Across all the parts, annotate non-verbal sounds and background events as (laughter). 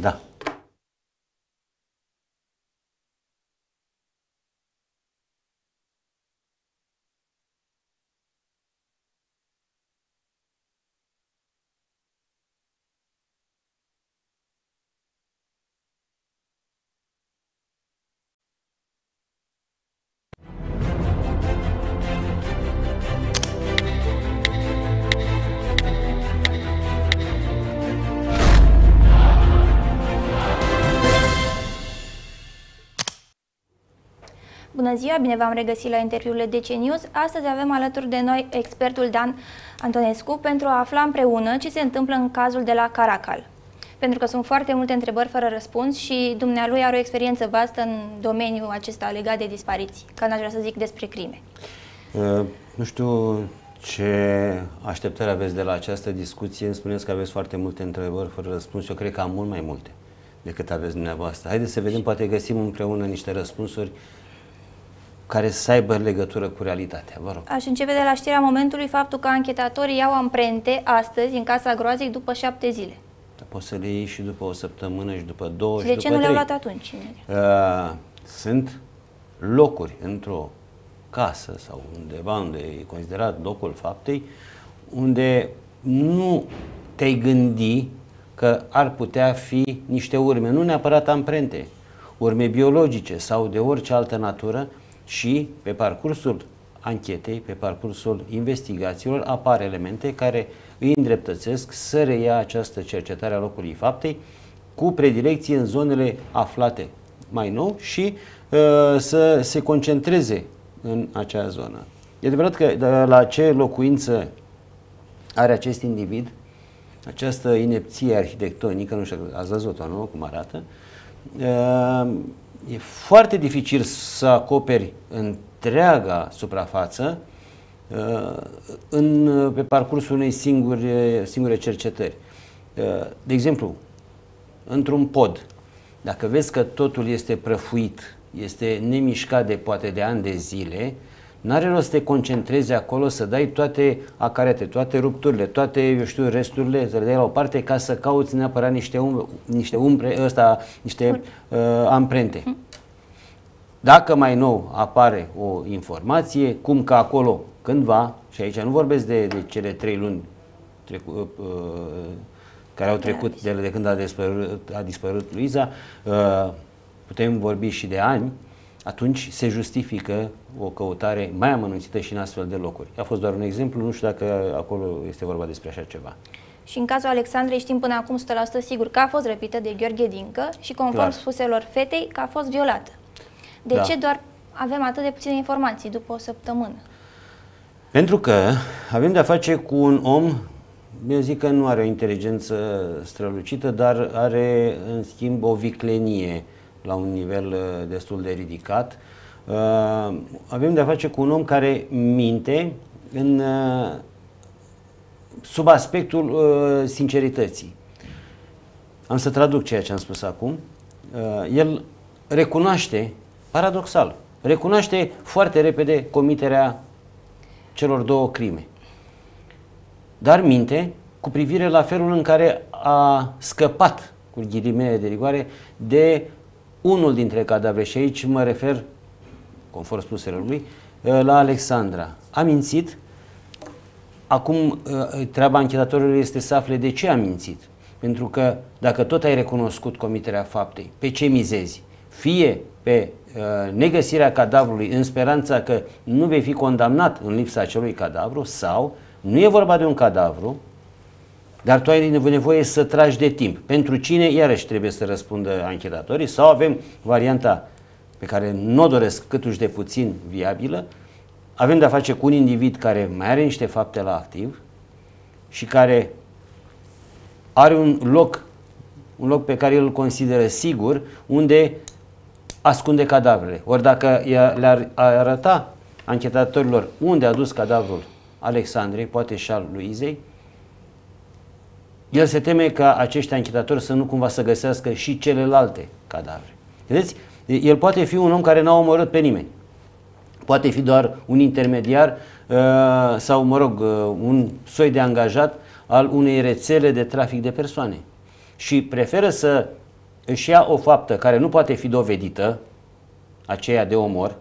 감사합니다. Bună ziua, bine v-am regăsit la interviurile DC News. Astăzi avem alături de noi expertul Dan Antonescu pentru a afla împreună ce se întâmplă în cazul de la Caracal. Pentru că sunt foarte multe întrebări fără răspuns și dumnealui are o experiență vastă în domeniul acesta legat de dispariții, ca n-aș vrea să zic despre crime. Uh, nu știu ce așteptări aveți de la această discuție. Îmi spuneți că aveți foarte multe întrebări fără răspuns. Eu cred că am mult mai multe decât aveți dumneavoastră. Haideți să vedem, poate găsim împreună niște răspunsuri care să aibă legătură cu realitatea. Vă rog. Aș începe de la știrea momentului faptul că anchetatorii iau amprente astăzi în Casa Groazei după șapte zile. Dar poți să le iei și după o săptămână și după două și, și de ce după nu le-au trei. luat atunci? Uh, sunt locuri într-o casă sau undeva unde e considerat locul faptei, unde nu te-ai gândi că ar putea fi niște urme, nu neapărat amprente, urme biologice sau de orice altă natură și pe parcursul anchetei, pe parcursul investigațiilor, apar elemente care îi îndreptățesc să reia această cercetare a locului faptei cu predilecție în zonele aflate mai nou și uh, să se concentreze în acea zonă. E adevărat că de la ce locuință are acest individ, această inepție arhitectonică, nu știu, ați văzut-o, nu? Cum arată, uh, e foarte dificil să acoperi întreaga suprafață uh, în, pe parcursul unei singure, singure cercetări. Uh, de exemplu, într-un pod, dacă vezi că totul este prăfuit, este nemișcat de poate de ani de zile, N-are rost să te concentrezi acolo, să dai toate acarete, toate rupturile, toate, eu știu, resturile, să le dai la o parte ca să cauți neapărat niște, um, niște umbre, ăsta, niște uh, amprente. Dacă mai nou apare o informație, cum că acolo cândva, și aici nu vorbesc de, de cele trei luni trecu, uh, care au trecut de, de când a dispărut, a dispărut Luiza, uh, putem vorbi și de ani, atunci se justifică o căutare mai amănunțită și în astfel de locuri. A fost doar un exemplu, nu știu dacă acolo este vorba despre așa ceva. Și în cazul Alexandrei știm până acum 100% sigur că a fost răpită de Gheorghe Dincă și conform Clar. spuselor fetei că a fost violată. De Da. ce doar avem atât de puține informații după o săptămână? Pentru că avem de-a face cu un om, eu zic că nu are o inteligență strălucită, dar are în schimb o viclenie la un nivel uh, destul de ridicat. Uh, Avem de-a face cu un om care minte în, uh, sub aspectul uh, sincerității. Am să traduc ceea ce am spus acum. Uh, El recunoaște, paradoxal, recunoaște foarte repede comiterea celor două crime. Dar minte cu privire la felul în care a scăpat, cu ghilimele de rigoare, de unul dintre cadavre. Și aici mă refer, conform spuselor lui, la Alexandra. A mințit, acum treaba anchetatorului este să afle de ce a mințit. Pentru că dacă tot ai recunoscut comiterea faptei, pe ce mizezi? Fie pe uh, negăsirea cadavrului în speranța că nu vei fi condamnat în lipsa acelui cadavru sau nu e vorba de un cadavru, dar tu ai nevoie să tragi de timp. Pentru cine, iarăși trebuie să răspundă anchetatorii sau avem varianta pe care nu o doresc câtuși de puțin viabilă, avem de-a face cu un individ care mai are niște fapte la activ și care are un loc, un loc pe care el îl consideră sigur, unde ascunde cadavrele. Ori dacă le-ar arăta anchetatorilor unde a dus cadavrul Alexandrei, poate și al Luizei, el se teme ca acești anchetatori să nu cumva să găsească și celelalte cadavre. Vedeți? El poate fi un om care n-a omorât pe nimeni. Poate fi doar un intermediar uh, sau, mă rog, uh, un soi de angajat al unei rețele de trafic de persoane. Și preferă să își ia o faptă care nu poate fi dovedită, aceea de omor,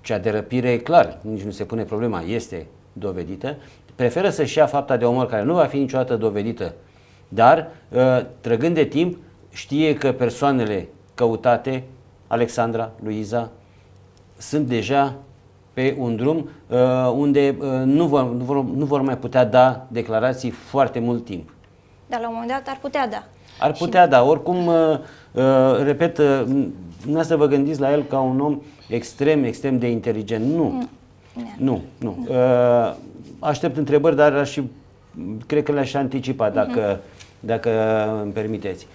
cea de răpire, clar, nici nu se pune problema, este dovedită, preferă să-și ia fapta de omor care nu va fi niciodată dovedită, dar, uh, trăgând de timp, știe că persoanele căutate, Alexandra, Luiza, sunt deja pe un drum uh, unde uh, nu, vor, nu, vor, nu vor mai putea da declarații foarte mult timp. Dar la un moment dat ar putea da. Ar putea, și... da. Oricum, uh, uh, repet, uh, nu să vă gândiți la el ca un om extrem, extrem de inteligent. Nu. Mm. Nu, nu. nu. Uh, aștept întrebări, dar aș și, cred că le-aș anticipa, dacă, mm-hmm. Dacă îmi permiteți.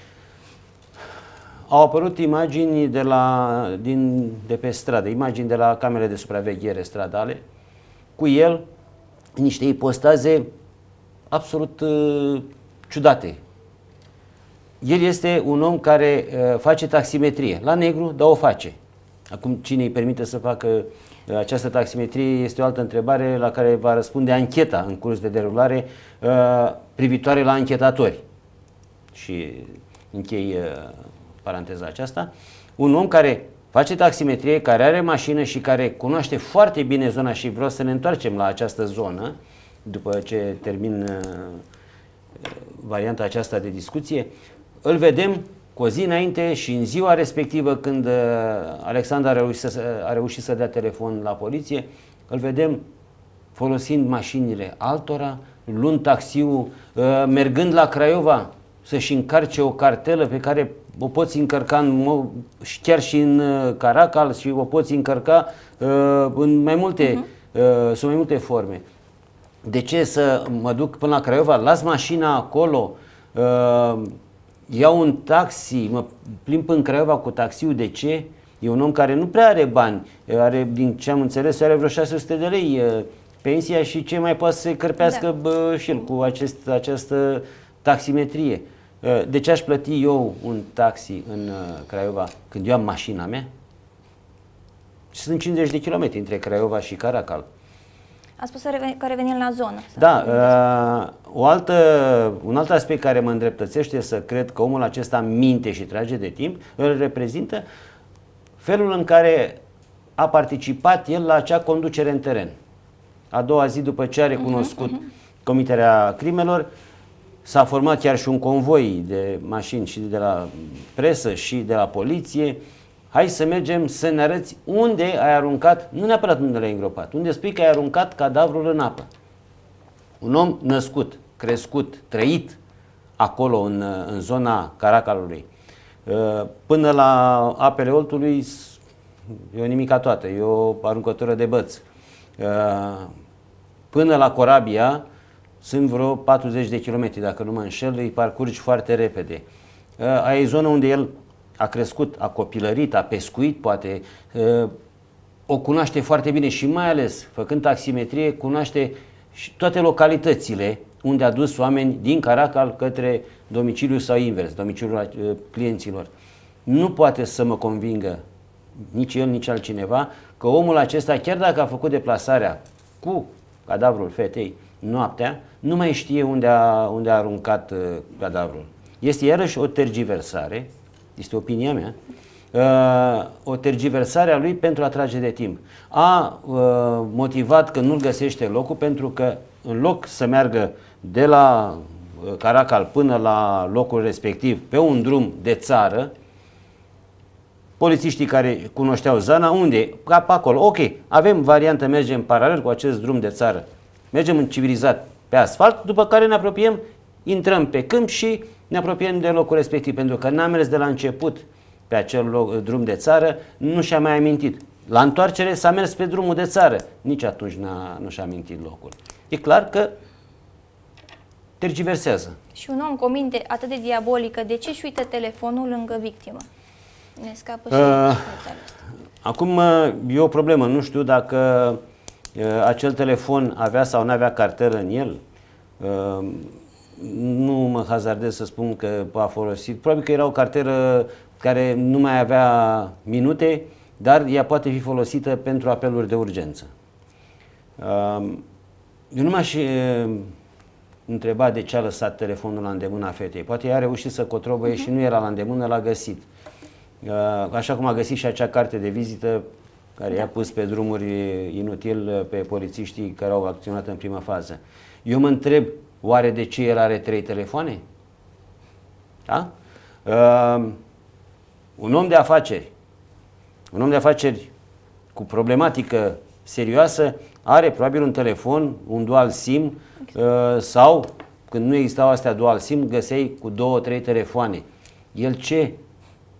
Au apărut imagini de, la, din, de pe stradă, imagini de la camerele de supraveghere stradale, cu el niște ipostaze absolut uh, ciudate. El este un om care uh, face taximetrie. La negru, dar o face. Acum, cine îi permite să facă uh, această taximetrie este o altă întrebare la care va răspunde ancheta în curs de derulare uh, privitoare la anchetatori. Și închei uh, paranteza aceasta. Un om care face taximetrie, care are mașină și care cunoaște foarte bine zona și vreau să ne întoarcem la această zonă după ce termin uh, varianta aceasta de discuție, îl vedem cu o zi înainte și în ziua respectivă când uh, Alexandra a reușit, să, a reușit să dea telefon la poliție, îl vedem folosind mașinile altora, luând taxiul, uh, mergând la Craiova să-și încarce o cartelă pe care o poți încărca în, chiar și în uh, Caracal și o poți încărca în mai multe, uh-huh. sunt mai multe forme. De ce să mă duc până la Craiova, las mașina acolo, iau un taxi, mă plimb în Craiova cu taxiul, de ce? E un om care nu prea are bani, are, din ce am înțeles, are vreo 600 de lei pensia și ce mai poate să cărpească da. bă, și el cu acest, această taximetrie. De ce aș plăti eu un taxi în Craiova când eu am mașina mea? Sunt 50 de kilometri între Craiova și Caracal. A spus că revenim la zonă. Da, uh, o altă, un alt aspect care mă îndreptățește să cred că omul acesta minte și trage de timp, îl reprezintă felul în care a participat el la acea conducere în teren. A doua zi după ce a recunoscut uh-huh, uh-huh. comiterea crimelor, s-a format chiar și un convoi de mașini și de la presă și de la poliție, hai să mergem să ne arăți unde ai aruncat, nu neapărat unde l-ai îngropat, unde spui că ai aruncat cadavrul în apă. Un om născut, crescut, trăit acolo în, în zona Caracalului, uh, până la apele Oltului e o nimica toată, e o aruncătură de băți. Uh, până la Corabia sunt vreo 40 de kilometri, dacă nu mă înșel, îi parcurgi foarte repede. Uh, ai zonă unde el a crescut, a copilărit, a pescuit, poate, o cunoaște foarte bine și mai ales, făcând taximetrie, cunoaște toate localitățile unde a dus oameni din Caracal către domiciliu sau invers, domiciliul clienților. Nu poate să mă convingă nici el, nici altcineva că omul acesta, chiar dacă a făcut deplasarea cu cadavrul fetei noaptea, nu mai știe unde a, unde a aruncat uh, cadavrul. Este iarăși o tergiversare este opinia mea, uh, o tergiversare a lui pentru a trage de timp. A uh, motivat că nu-l găsește locul pentru că în loc să meargă de la uh, Caracal până la locul respectiv pe un drum de țară, polițiștii care cunoșteau zona, unde? Ca pe acolo. Ok, avem variantă, mergem paralel cu acest drum de țară. Mergem în civilizat pe asfalt, după care ne apropiem, intrăm pe câmp și ne apropiem de locul respectiv, pentru că n-am mers de la început pe acel loc, drum de țară, nu și-a mai amintit. La întoarcere s-a mers pe drumul de țară, nici atunci n-a, nu și-a amintit locul. E clar că tergiversează. Și un om cu o minte atât de diabolică, de ce și uită telefonul lângă victimă? Ne scapă și uh, Acum e o problemă, nu știu dacă uh, acel telefon avea sau nu avea cartelă în el. Uh, nu mă hazardez să spun că a folosit, probabil că era o carteră care nu mai avea minute, dar ea poate fi folosită pentru apeluri de urgență. Eu nu m-aș întreba de ce a lăsat telefonul la îndemâna fetei. Poate ea a reușit să cotrobăie uh-huh. și nu era la îndemână, l-a găsit. Uh, așa cum a găsit și acea carte de vizită care da. i-a pus pe drumuri inutil pe polițiștii care au acționat în prima fază. Eu mă întreb, oare de ce el are trei telefoane? Da? Uh, un om de afaceri, un om de afaceri cu problematică serioasă, are probabil un telefon, un dual SIM uh, sau când nu existau astea dual SIM, găseai cu două, trei telefoane. El ce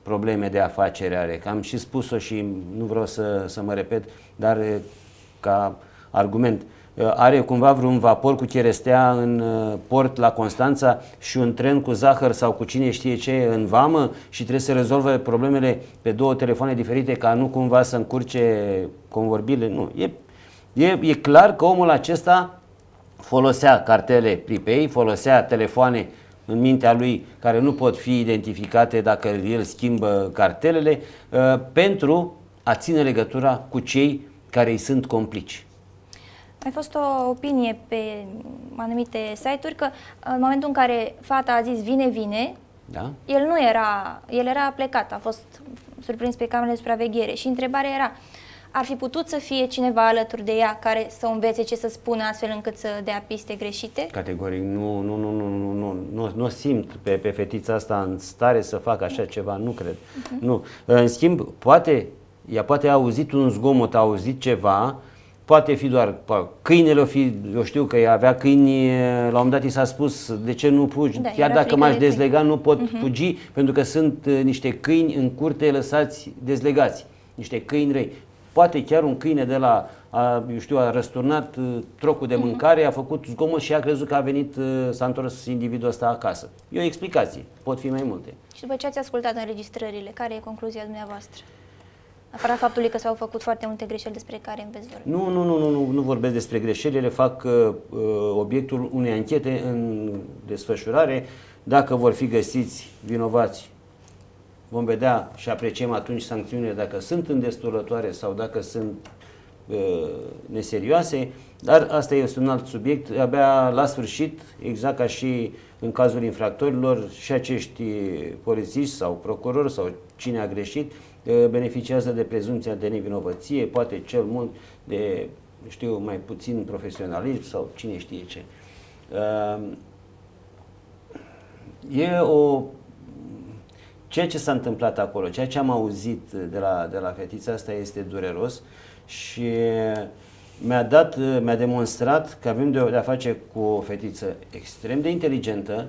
probleme de afacere are? Că am și spus-o și nu vreau să, să mă repet, dar uh, ca argument. Uh, are cumva vreun vapor cu cherestea în uh, port la Constanța și un tren cu zahăr sau cu cine știe ce în vamă și trebuie să rezolve problemele pe două telefoane diferite ca nu cumva să încurce convorbile. Nu. E, e, e clar că omul acesta folosea cartele pripei, folosea telefoane în mintea lui care nu pot fi identificate dacă el schimbă cartelele uh, pentru a ține legătura cu cei care îi sunt complici mai fost o opinie pe anumite site-uri că în momentul în care fata a zis vine, vine, da? el nu era, el era plecat, a fost surprins pe camerele de supraveghere și întrebarea era, ar fi putut să fie cineva alături de ea care să învețe ce să spună astfel încât să dea piste greșite? Categoric, nu, nu, nu, nu, nu, nu, nu, nu simt pe, pe fetița asta în stare să facă așa ceva, nu cred. Uh-huh. Nu. În schimb, poate, ea poate a auzit un zgomot, a auzit ceva, Poate fi doar câinele, o fi, eu știu că avea câini, la un moment dat i s-a spus de ce nu fugi, da, chiar dacă m-aș dezlega nu pot uh-huh. fugi pentru că sunt uh, niște câini în curte lăsați dezlegați, niște câini răi. Poate chiar un câine de la, a, eu știu, a răsturnat uh, trocul de mhm. mâncare, uh-huh. a făcut zgomot și a crezut că a venit, uh, s-a întors individul ăsta acasă. E o explicație, pot fi mai multe. Și după ce ați ascultat înregistrările, care e concluzia dumneavoastră? Afara faptului că s-au făcut foarte multe greșeli despre care îmi veți vorbi. Nu, nu, nu, nu, nu, nu vorbesc despre greșeli, ele fac uh, uh, obiectul unei anchete în desfășurare. Dacă vor fi găsiți vinovați, vom vedea și apreciem atunci sancțiunile dacă sunt îndestulătoare sau dacă sunt uh, neserioase, dar asta este un alt subiect. Abia la sfârșit, exact ca și în cazul infractorilor, și acești polițiști sau procurori sau cine a greșit, beneficiază de prezumția de nevinovăție, poate cel mult de, știu, mai puțin profesionalism sau cine știe ce. E o... Ceea ce s-a întâmplat acolo, ceea ce am auzit de la, de la fetița asta este dureros și mi-a dat, mi-a demonstrat că avem de, de a face cu o fetiță extrem de inteligentă,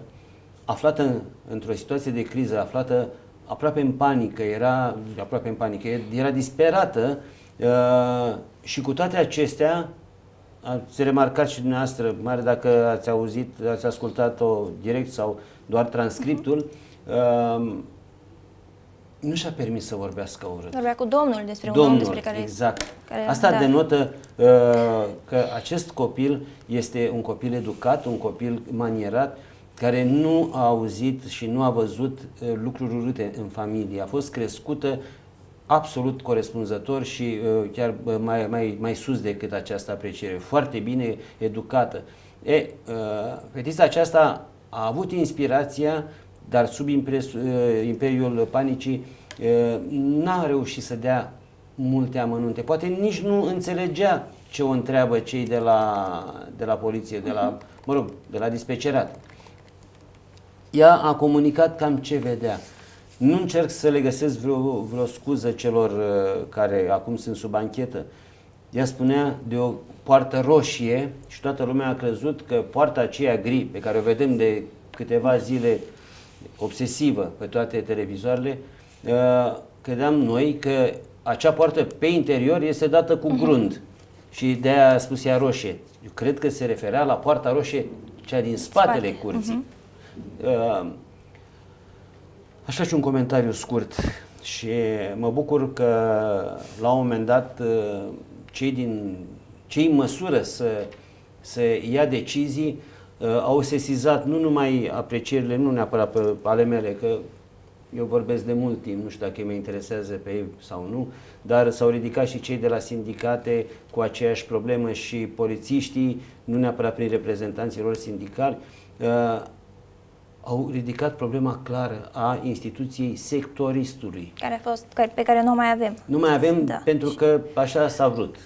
aflată într-o situație de criză, aflată aproape în panică, era aproape în panică, era disperată uh, și cu toate acestea, ați remarcat și dumneavoastră, mai dacă ați auzit, ați ascultat-o direct sau doar transcriptul, uh, nu și-a permis să vorbească urât. Vorbea cu Domnul despre Domnul, un om despre care... exact. Care, Asta da. denotă uh, că acest copil este un copil educat, un copil manierat, care nu a auzit și nu a văzut uh, lucruri urâte în familie. A fost crescută absolut corespunzător și uh, chiar uh, mai, mai, mai sus decât această apreciere. Foarte bine educată. E, uh, fetița aceasta a avut inspirația, dar sub impres, uh, imperiul panicii uh, n-a reușit să dea multe amănunte. Poate nici nu înțelegea ce o întreabă cei de la, de la poliție, de la, mă rog, de la dispecerat ea a comunicat cam ce vedea. Nu încerc să le găsesc vreo, vreo scuză celor uh, care acum sunt sub anchetă. Ea spunea de o poartă roșie și toată lumea a crezut că poarta aceea gri, pe care o vedem de câteva zile obsesivă pe toate televizoarele, uh, credeam noi că acea poartă pe interior este dată cu grund și de aia a spus ea roșie. Eu cred că se referea la poarta roșie, cea din spatele Spate. curții. Uh-huh. Uh, aș face un comentariu scurt și mă bucur că la un moment dat uh, cei din cei în măsură să, să ia decizii uh, au sesizat nu numai aprecierile, nu neapărat pe ale mele, că eu vorbesc de mult timp, nu știu dacă mă interesează pe ei sau nu, dar s-au ridicat și cei de la sindicate cu aceeași problemă și polițiștii, nu neapărat prin reprezentanții lor sindicali, uh, au ridicat problema clară a instituției sectoristului. Care a fost, pe care nu mai avem. Nu mai avem da. pentru că așa s-a vrut.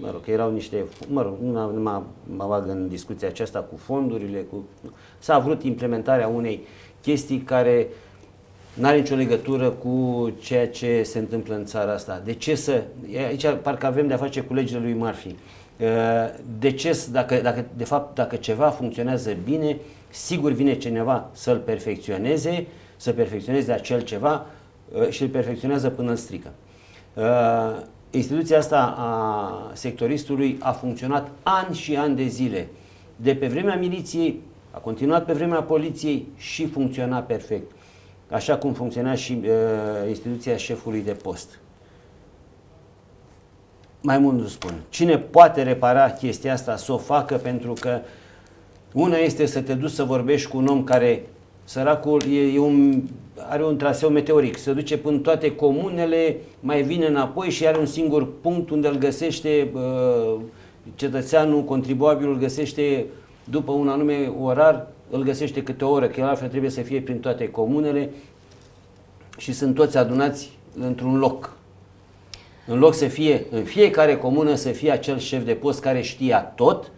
Mă rog, că erau niște, mă rog, nu mă, mă bag în discuția aceasta cu fondurile, cu, s-a vrut implementarea unei chestii care nu are nicio legătură cu ceea ce se întâmplă în țara asta. De ce să, aici parcă avem de-a face cu legile lui Murphy. De ce, dacă, dacă, de fapt, dacă ceva funcționează bine, sigur vine cineva să-l perfecționeze, să perfecționeze acel ceva uh, și îl perfecționează până îl strică. Uh, instituția asta a sectoristului a funcționat ani și ani de zile. De pe vremea miliției, a continuat pe vremea poliției și funcționa perfect. Așa cum funcționa și uh, instituția șefului de post. Mai mult nu spun. Cine poate repara chestia asta, să o facă pentru că uh, una este să te duci să vorbești cu un om care, săracul, e, e un, are un traseu meteoric, se duce până toate comunele, mai vine înapoi și are un singur punct unde îl găsește uh, cetățeanul, contribuabilul găsește după un anume orar, îl găsește câte o oră, că el altfel trebuie să fie prin toate comunele și sunt toți adunați într-un loc. În loc să fie, în fiecare comună să fie acel șef de post care știa tot,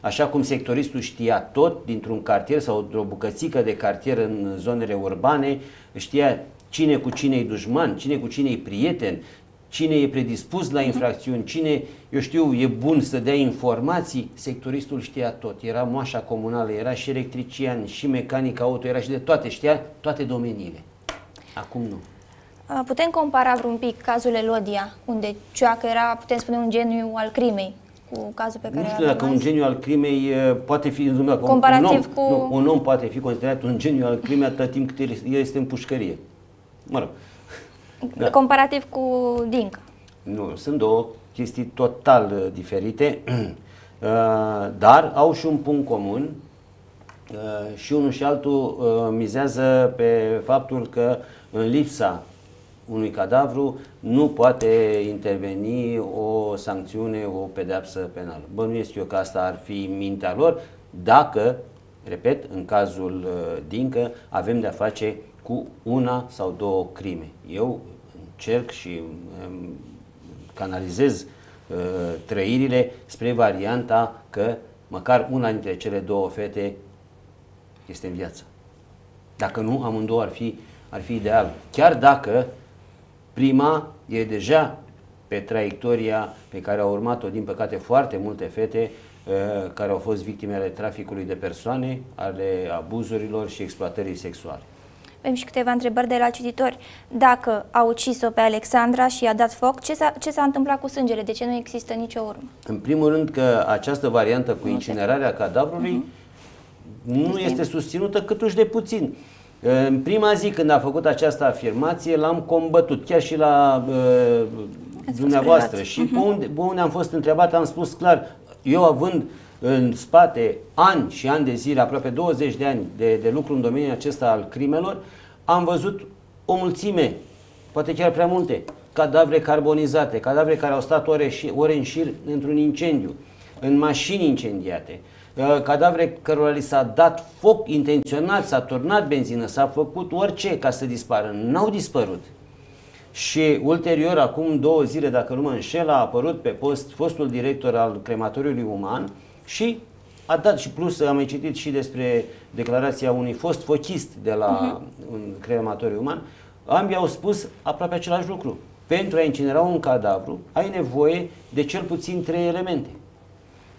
Așa cum sectoristul știa tot dintr-un cartier sau o bucățică de cartier în zonele urbane, știa cine cu cine e dușman, cine cu cine e prieten, cine e predispus la infracțiuni, cine, eu știu, e bun să dea informații, sectoristul știa tot. Era moașa comunală, era și electrician, și mecanic auto, era și de toate, știa toate domeniile. Acum nu. Putem compara vreun pic cazul Elodia, unde Cioacă era, putem spune, un geniu al crimei cu cazul pe care Nu știu dacă un geniu al crimei poate fi, dacă comparativ un om, cu... Nu, un om poate fi considerat un geniu al crimei atât timp cât el este în pușcărie. Mă rog. (laughs) Da. Comparativ cu Dinca. Nu, sunt două chestii total uh, diferite, (clears throat) uh, dar au și un punct comun uh, și unul și altul mizează pe faptul că în lipsa unui cadavru nu poate interveni o sancțiune, o pedeapsă penală. Bănuiesc eu că asta ar fi mintea lor dacă, repet, în cazul uh, Dincă, avem de-a face cu una sau două crime. Eu încerc și um, canalizez uh, trăirile spre varianta că măcar una dintre cele două fete este în viață. Dacă nu, amândouă ar fi, ar fi ideal. Chiar dacă Prima e deja pe traiectoria pe care au urmat-o, din păcate, foarte multe fete uh, care au fost victime ale traficului de persoane, ale abuzurilor și exploatării sexuale. Avem și câteva întrebări de la cititori. Dacă a ucis-o pe Alexandra și i-a dat foc, ce s-a, ce s-a întâmplat cu sângele? De ce nu există nicio urmă? În primul rând că această variantă cu incinerarea cadavrului uh-huh. nu este susținută câtuși de puțin. În prima zi când a făcut această afirmație l-am combătut, chiar și la uh, dumneavoastră. Și uh-huh. pe, unde, pe unde am fost întrebat am spus clar, eu având în spate ani și ani de zile, aproape 20 de ani de, de lucru în domeniul acesta al crimelor, am văzut o mulțime, poate chiar prea multe, cadavre carbonizate, cadavre care au stat ore, și, ore în șir într-un incendiu, în mașini incendiate, Uh, cadavre cărora li s-a dat foc intenționat, s-a turnat benzină, s-a făcut orice ca să dispară. N-au dispărut. Și ulterior, acum două zile, dacă nu mă înșel, a apărut pe post fostul director al crematoriului uman și a dat și plus, am mai citit și despre declarația unui fost fochist de la uh-huh. un crematoriu uman, ambii au spus aproape același lucru. Pentru a incinera un cadavru, ai nevoie de cel puțin trei elemente.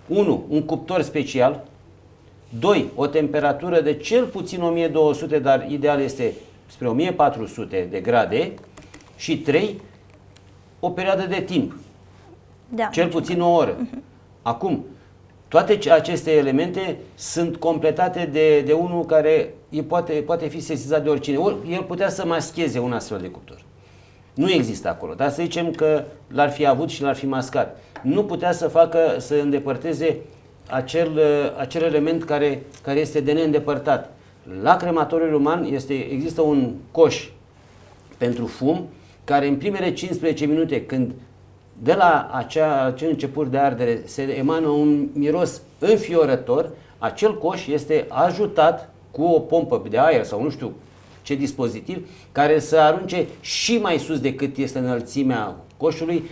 1. Un cuptor special. 2. O temperatură de cel puțin 1200, dar ideal este spre 1400 de grade. Și 3. O perioadă de timp. Da. Cel puțin o oră. Uh-huh. Acum, toate aceste elemente sunt completate de, de unul care e, poate, poate fi sesizat de oricine. Or, el putea să mascheze un astfel de cuptor. Nu există acolo, dar să zicem că l-ar fi avut și l-ar fi mascat nu putea să facă, să îndepărteze acel, acel element care, care este de neîndepărtat. La crematoriul uman este, există un coș pentru fum, care în primele 15 minute, când de la acea, acel început de ardere se emană un miros înfiorător, acel coș este ajutat cu o pompă de aer sau nu știu ce dispozitiv care să arunce și mai sus decât este înălțimea coșului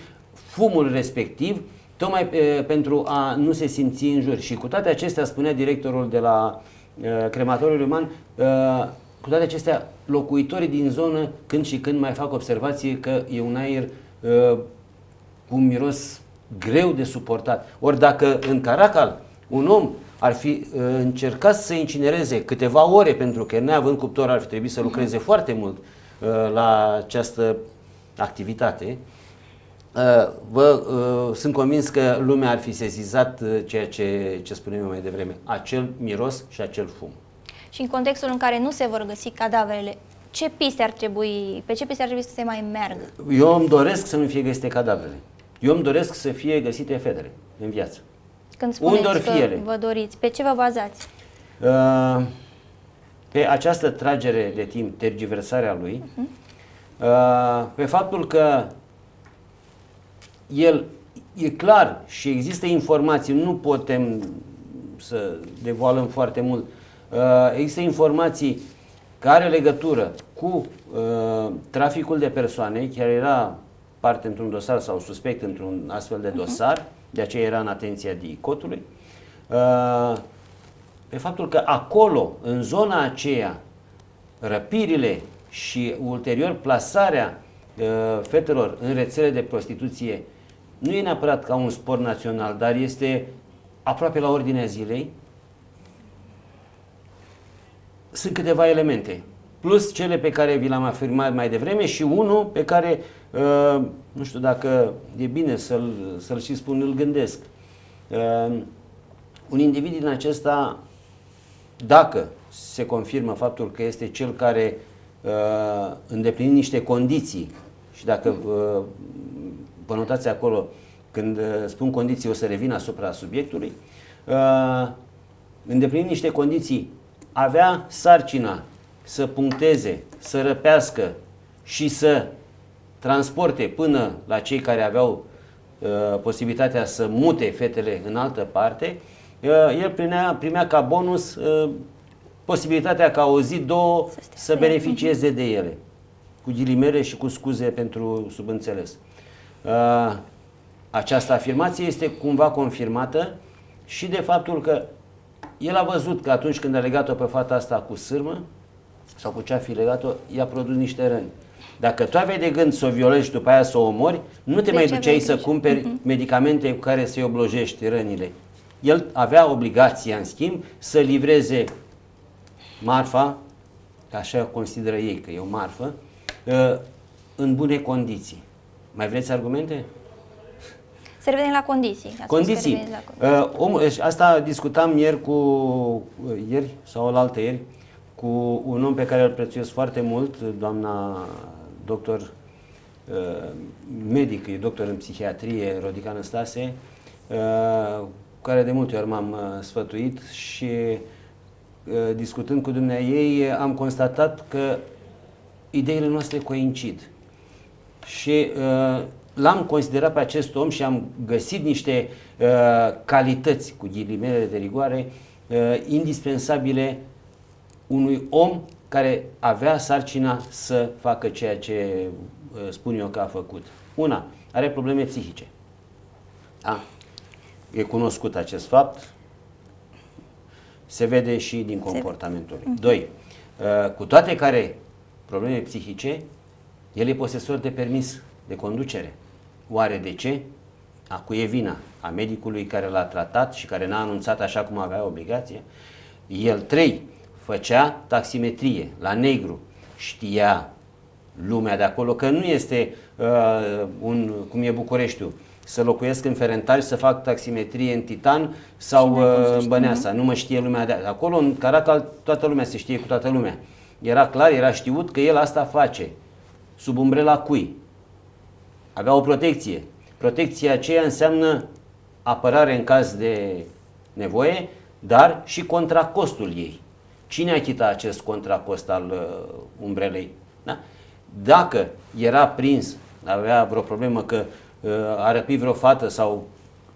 fumul respectiv, tocmai e, pentru a nu se simți în jur. Și cu toate acestea, spunea directorul de la e, crematoriul uman, e, cu toate acestea, locuitorii din zonă, când și când mai fac observație că e un aer e, cu un miros greu de suportat. Ori dacă în Caracal un om ar fi uh, încercat să incinereze câteva ore, pentru că neavând cuptor ar fi trebuit să lucreze foarte mult uh, la această activitate, uh, vă, uh, sunt convins că lumea ar fi sezizat uh, ceea ce, ce spuneam eu mai devreme, acel miros și acel fum. Și în contextul în care nu se vor găsi cadavrele, ce piste ar trebui, pe ce piste ar trebui să se mai meargă? Eu îmi doresc să nu fie găsite cadavrele. Eu îmi doresc să fie găsite fetele în viață. Când spuneți Unde or că fi ele? vă doriți, pe ce vă bazați? Uh, pe această tragere de timp, tergiversarea lui, uh, pe faptul că el e clar și există informații, nu putem să devoalăm foarte mult, uh, există informații care are legătură cu uh, traficul de persoane, chiar era parte într-un dosar sau suspect într-un astfel de dosar, de aceea era în atenția DICOT-ului, uh, pe faptul că acolo, în zona aceea, răpirile și ulterior plasarea uh, fetelor în rețele de prostituție nu e neapărat ca un sport național, dar este aproape la ordinea zilei. Sunt câteva elemente, plus cele pe care vi le-am afirmat mai devreme și unul pe care, uh, nu știu dacă e bine să-l, să-l și spun, îl gândesc. Uh, un individ din acesta dacă se confirmă faptul că este cel care uh, îndeplinim niște condiții și dacă uh, vă notați acolo când uh, spun condiții o să revin asupra subiectului, uh, îndeplinim niște condiții, avea sarcina să puncteze, să răpească și să transporte până la cei care aveau uh, posibilitatea să mute fetele în altă parte, uh, el primea, primea ca bonus uh, posibilitatea ca o zi, două Să stea să pe el. beneficieze de ele. Cu ghilimele și cu scuze pentru subînțeles. Uh, această afirmație este cumva confirmată și de faptul că el a văzut că atunci când a legat-o pe fata asta cu sârmă sau cu ce a fi legat-o, i-a produs niște răni. Dacă tu aveai de gând să o violezi și după aia să o omori, nu te De mai ce duceai aveai să grijă? cumperi medicamente cu care să-i oblojești rănile. El avea obligația, în schimb, să livreze marfa, așa consideră ei că e o marfă, uh, în bune condiții. Mai vreți argumente? Să revenim la condiții. Ați spus că Condiții. reveniți la condiții. Uh, omul, deci asta discutam ieri cu, uh, ieri sau la altă ieri, cu un om pe care îl prețuiesc foarte mult, doamna doctor uh, medic, e doctor în psihiatrie, Rodica Năstase, uh, cu care de multe ori m-am uh, sfătuit și uh, discutând cu dumnea ei am constatat că ideile noastre coincid. Și uh, l-am considerat pe acest om și am găsit niște uh, calități, cu ghilimele de rigoare, uh, indispensabile unui om care avea sarcina să facă ceea ce uh, spun eu că a făcut. Una, are probleme psihice. Da? E cunoscut acest fapt, se vede și din comportamentul lui. Doi, uh, cu toate care probleme psihice, el e posesor de permis de conducere. Oare de ce? A cui e vina? A medicului care l-a tratat și care n-a anunțat așa cum avea obligație? El, trei, făcea taximetrie la negru. Știa lumea de acolo că nu este uh, un, cum e Bucureștiul, să locuiesc în Ferentari, să fac taximetrie în Titan sau Cine a cum să uh, în știe, Băneasa. Nu mă știe lumea de acolo. În Caracal toată lumea se știe cu toată lumea. Era clar, era știut că el asta face. Sub umbrela cui? Avea o protecție. Protecția aceea înseamnă apărare în caz de nevoie, dar și contracostul ei. Cine achita acest contracost al uh, umbrelei? Da? dacă era prins, avea vreo problemă că uh, a răpit vreo fată sau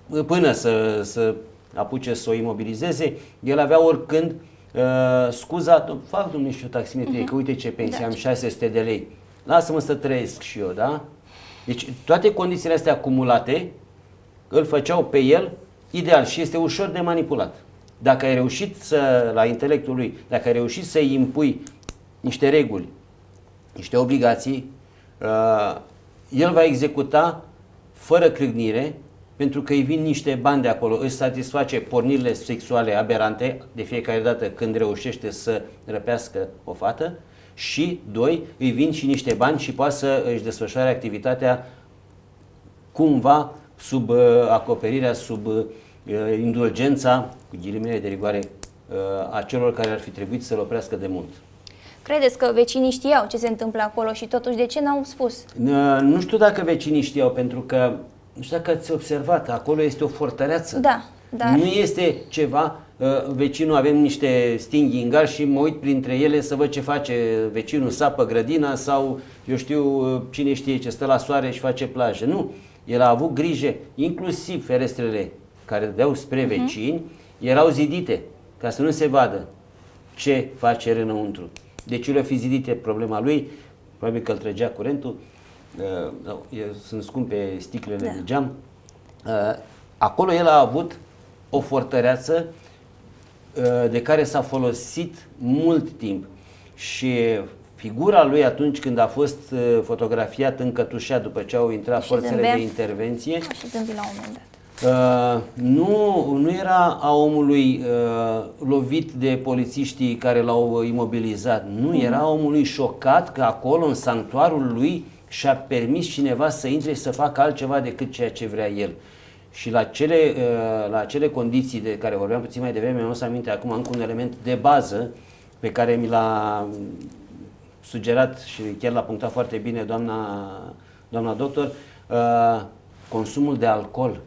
uh, până să, să apuce să o imobilizeze, el avea oricând uh, scuza, fac domnule și o taximetrie, uh-huh. că uite ce pensie, da. am 600 de lei, lasă-mă să trăiesc și eu, da? Deci toate condițiile astea acumulate îl făceau pe el ideal și este ușor de manipulat. Dacă ai reușit să, la intelectul lui, dacă ai reușit să-i impui niște reguli, niște obligații, uh, el va executa fără crâgnire, pentru că îi vin niște bani de acolo, își satisface pornirile sexuale aberante de fiecare dată când reușește să răpească o fată și, doi, îi vin și niște bani și poate să își desfășoare activitatea cumva sub uh, acoperirea, sub uh, indulgența, cu ghilimele de rigoare, uh, a celor care ar fi trebuit să-l oprească de mult. Credeți că vecinii știau ce se întâmplă acolo și totuși de ce n-au spus? Nu știu dacă vecinii știau, pentru că nu știu dacă ați observat, acolo este o fortăreață. Da, dar... Nu este ceva, uh, vecinul avem niște stinghingar și mă uit printre ele să văd ce face vecinul, sapă grădina sau eu știu uh, cine știe ce stă la soare și face plajă. Nu, el a avut grijă, inclusiv ferestrele care deau spre uh-huh. vecini, erau zidite ca să nu se vadă ce face înăuntru. Deci le-a fi zidite problema lui, probabil că îl trăgea curentul, uh, sunt scumpe sticlele da. de geam. Uh, acolo el a avut o fortăreață uh, de care s-a folosit mult timp și figura lui atunci când a fost uh, fotografiat încătușat după ce au intrat și forțele zâmbea. de intervenție. Și zâmbi la un moment dat. Uh, nu, nu era a omului uh, lovit de polițiștii care l-au imobilizat. Nu, mm-hmm. era omului șocat că acolo, în sanctuarul lui, și-a permis cineva să intre și să facă altceva decât ceea ce vrea el. Și la cele, uh, la acele condiții de care vorbeam puțin mai devreme, nu să aminte acum încă un element de bază pe care mi l-a sugerat și chiar l-a punctat foarte bine doamna, doamna doctor, uh, consumul de alcool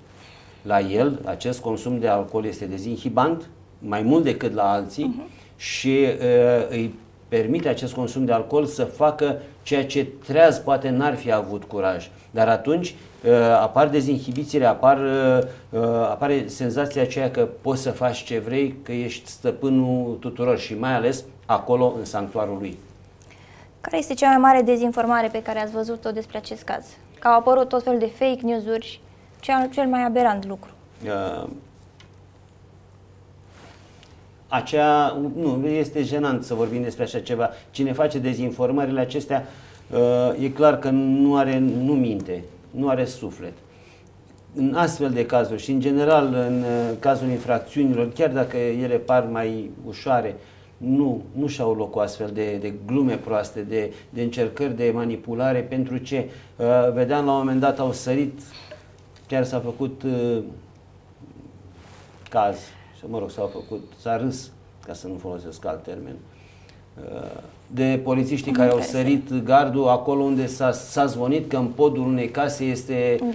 la el, acest consum de alcool este dezinhibant, mai mult decât la alții uh-huh. și uh, îi permite acest consum de alcool să facă ceea ce treaz poate n-ar fi avut curaj. Dar atunci uh, apar dezinhibițiile, apar, uh, uh, apare senzația aceea că poți să faci ce vrei, că ești stăpânul tuturor și mai ales acolo în sanctuarul lui. Care este cea mai mare dezinformare pe care ați văzut-o despre acest caz? Că au apărut tot fel de fake news-uri cel, cel mai aberant lucru? Uh, acea, nu, este jenant să vorbim despre așa ceva. Cine face dezinformările acestea, uh, e clar că nu are, nu minte, nu are suflet. În astfel de cazuri și în general în uh, cazul infracțiunilor, chiar dacă ele par mai ușoare, nu, nu și-au loc cu astfel de, de glume proaste, de, de încercări de manipulare, pentru ce uh, vedeam la un moment dat au sărit Chiar s-a făcut uh, caz, și mă rog, s-a făcut, s-a râs, ca să nu folosesc alt termen, uh, de polițiștii care au sărit gardul acolo unde s-a, s-a zvonit că în podul unei case este uh,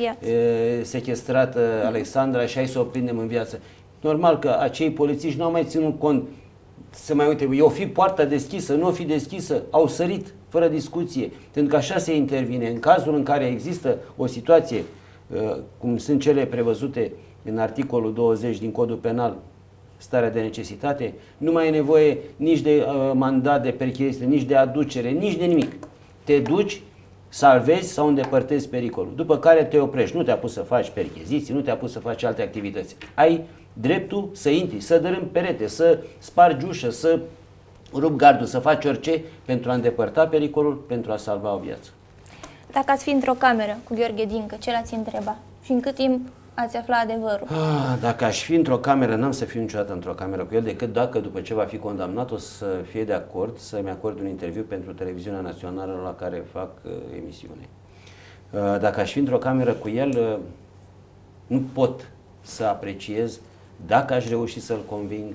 sequestrată Alexandra și hai să o prindem în viață. Normal că acei polițiști nu au mai ținut cont. Să mai uite, o fi poarta deschisă, nu o fi deschisă, au sărit fără discuție, pentru că așa se intervine. În cazul în care există o situație Uh, cum sunt cele prevăzute în articolul 20 din Codul Penal, starea de necesitate, nu mai e nevoie nici de uh, mandat de percheziție, nici de aducere, nici de nimic. Te duci, salvezi sau îndepărtezi pericolul. După care te oprești. Nu te-a pus să faci percheziții, nu te-a pus să faci alte activități. Ai dreptul să intri, să dărâm perete, să spargi ușă, să rup gardul, să faci orice pentru a îndepărta pericolul, pentru a salva o viață. Dacă ați fi într-o cameră cu Gheorghe Dincă, ce l-ați întreba? Și în cât timp ați afla adevărul? Ah, dacă aș fi într-o cameră, n-am să fiu niciodată într-o cameră cu el, decât dacă după ce va fi condamnat o să fie de acord să-mi acord un interviu pentru televiziunea națională la care fac uh, emisiune. Uh, dacă aș fi într-o cameră cu el, uh, nu pot să apreciez dacă aș reuși să-l conving,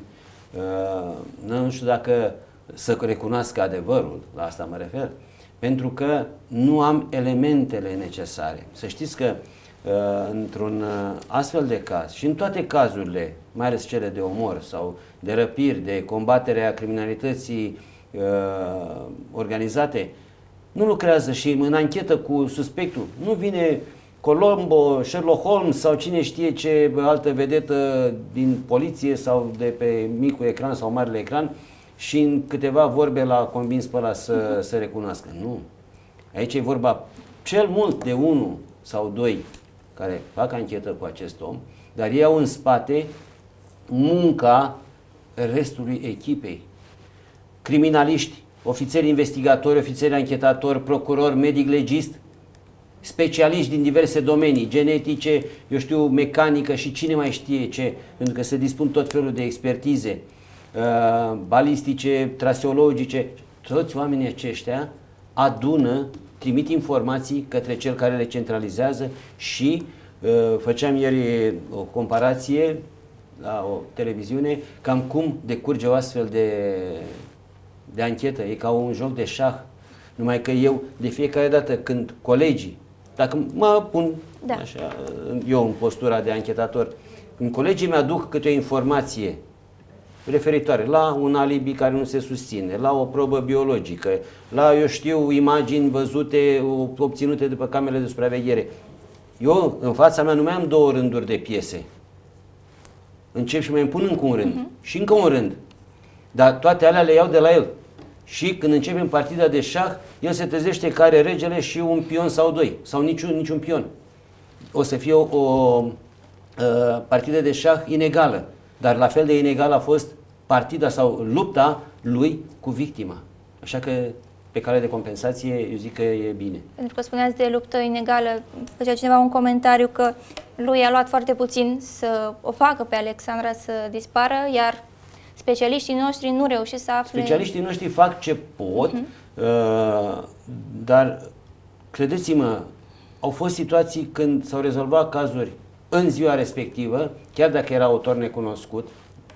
uh, nu știu dacă să recunoască adevărul, la asta mă refer, pentru că nu am elementele necesare. Să știți că uh, într-un uh, astfel de caz și în toate cazurile, mai ales cele de omor sau de răpiri, de combatere a criminalității uh, organizate, nu lucrează și în anchetă cu suspectul, nu vine Colombo, Sherlock Holmes sau cine știe ce altă vedetă din poliție sau de pe micul ecran sau marele ecran și în câteva vorbe l-a convins pe ăla să, să recunoască. Nu. Aici e vorba cel mult de unul sau doi care fac anchetă cu acest om, dar ei au în spate munca restului echipei. Criminaliști, ofițeri investigatori, ofițeri anchetatori, procuror, medic legist, specialiști din diverse domenii, genetice, eu știu, mecanică și cine mai știe ce, pentru că se dispun tot felul de expertize, uh, balistice, traseologice, toți oamenii aceștia adună, trimit informații către cel care le centralizează și uh, făceam ieri o comparație la o televiziune, cam cum decurge o astfel de, de anchetă. E ca un joc de șah. Numai că eu, de fiecare dată când colegii dacă mă pun da. așa, eu în postura de anchetator, când colegii mi-aduc câte o informație referitoare la un alibi care nu se susține, la o probă biologică, la, eu știu, imagini văzute, obținute după camerele de supraveghere. Eu, în fața mea, nu mai am două rânduri de piese. Încep și mai îmi pun încă un rând. Uh-huh. Și încă un rând. Dar toate alea le iau de la el. Și când începem partida de șah, el se trezește că are regele și un pion sau doi, sau niciun, niciun pion. O să fie o, o uh, partidă de șah inegală, dar la fel de inegală a fost partida sau lupta lui cu victima. Așa că pe cale de compensație, eu zic că e bine. Pentru că spuneați de luptă inegală, făcea cineva un comentariu că lui a luat foarte puțin să o facă pe Alexandra să dispară, iar specialiștii noștri nu reușesc să afle... Specialiștii noștri fac ce pot, uh-huh. uh, dar credeți-mă, au fost situații când s-au rezolvat cazuri în ziua respectivă, chiar dacă era autor necunoscut,